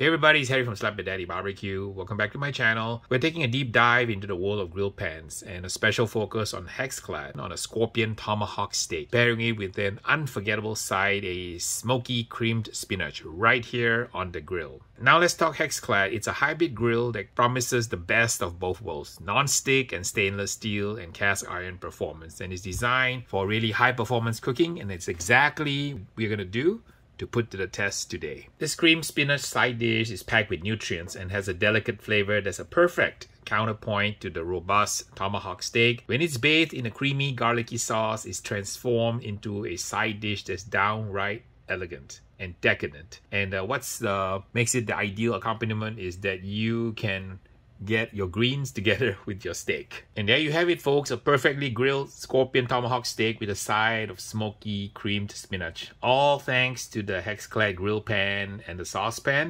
Hey everybody, it's Harry from Slap Yo Daddy Barbecue. Welcome back to my channel. We're taking a deep dive into the world of grill pans and a special focus on Hexclad on a Scorpion Tomahawk steak, pairing it with an unforgettable side, a smoky creamed spinach, right here on the grill. Now let's talk Hexclad. It's a hybrid grill that promises the best of both worlds, non-stick and stainless steel and cast iron performance, and is designed for really high performance cooking, and it's exactly what we're gonna do to put to the test today. This cream spinach side dish is packed with nutrients and has a delicate flavor that's a perfect counterpoint to the robust tomahawk steak. When it's bathed in a creamy garlicky sauce, it's transformed into a side dish that's downright elegant and decadent. And uh, what's the makes it the ideal accompaniment is that you can get your greens together with your steak. And there you have it folks, a perfectly grilled scorpion tomahawk steak with a side of smoky creamed spinach. All thanks to the Hexclad grill pan and the saucepan.